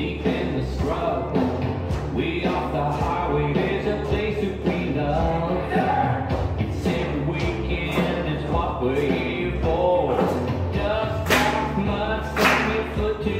deep in the scrub. We off the highway, there's a place that we love. It's every weekend, it's what we're here for. Just that much, send foot to